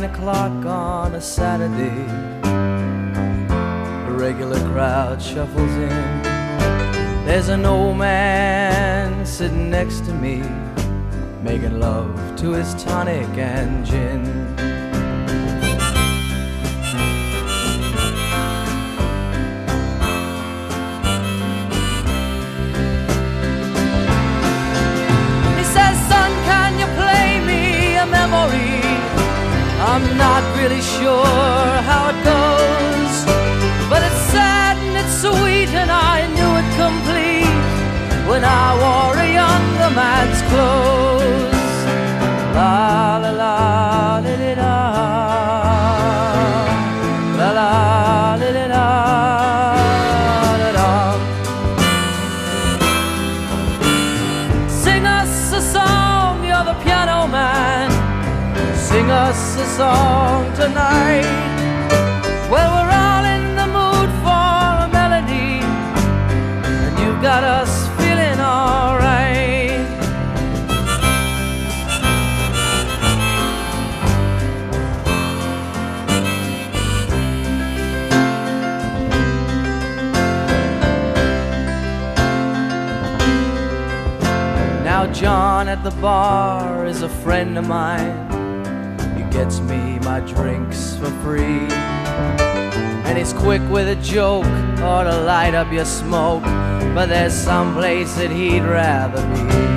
nine o'clock on a Saturday. A regular crowd shuffles in. There's an old man sitting next to me, making love to his tonic and gin. not really sure how it goes, but it's sad and it's sweet, and I knew it complete when I wore a younger man's clothes. La la la la la. La la la la la la. Sing us a song, you're the piano man. Sing us a song tonight. Well, we're all in the mood for a melody, and you've got us feeling alright. Now, John at the bar is a friend of mine. Gets me my drinks for free. And he's quick with a joke or to light up your smoke. But there's some place that he'd rather be.